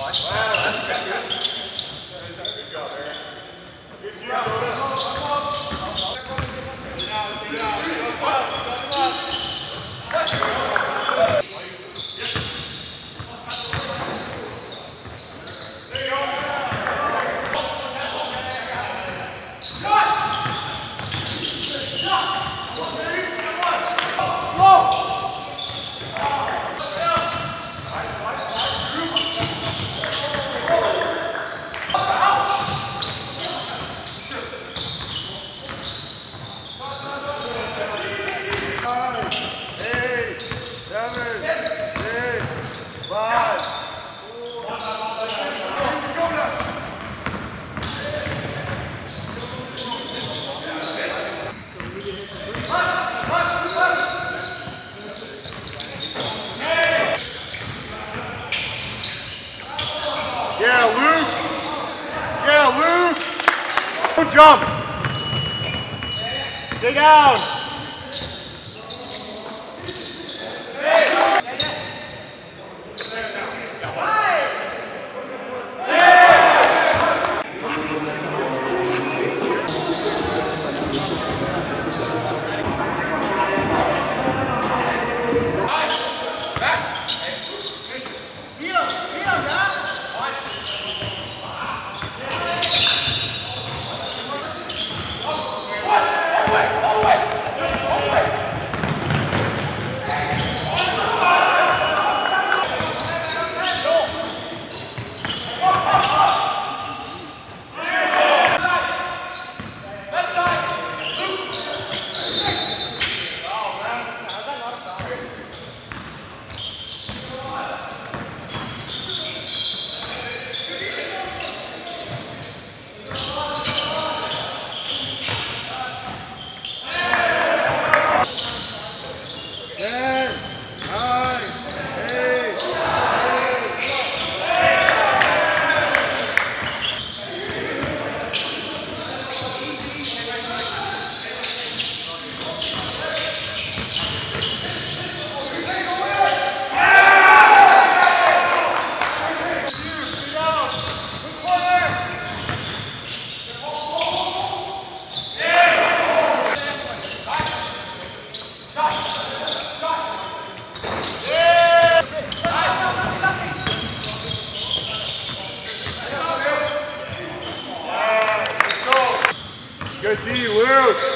eight, Yeah, Luke. Yeah, Luke. Don't jump. Stay down. Ten, Good D, Luke.